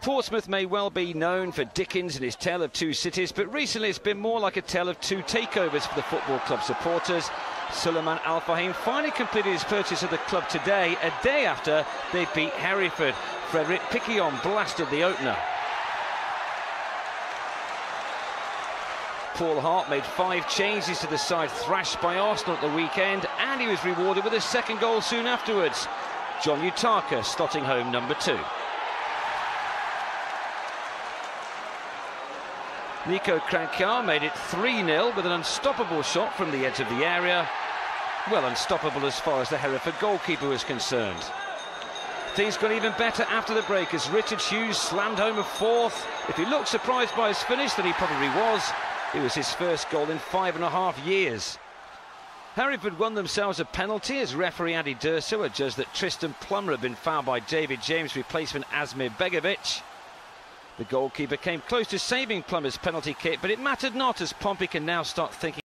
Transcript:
Portsmouth may well be known for Dickens and his Tale of Two Cities, but recently it's been more like a tale of two takeovers for the football club supporters. Suleiman Al Fahim finally completed his purchase of the club today, a day after they beat Hereford. Frederick Piquionne blasted the opener. Paul Hart made five changes to the side, thrashed by Arsenal at the weekend, and he was rewarded with a second goal soon afterwards. John Utaka slotting home number two. Niko Kranjcar made it 3-0 with an unstoppable shot from the edge of the area. Well, unstoppable as far as the Hereford goalkeeper was concerned. Things got even better after the break as Richard Hughes slammed home a fourth. If he looked surprised by his finish, then he probably was. It was his first goal in five and a half years. Hereford won themselves a penalty as referee Andy D'Urso adjudged that Tristan Plummer had been fouled by David James' replacement Asmir Begovic. The goalkeeper came close to saving Plummer's penalty kick, but it mattered not as Pompey can now start thinking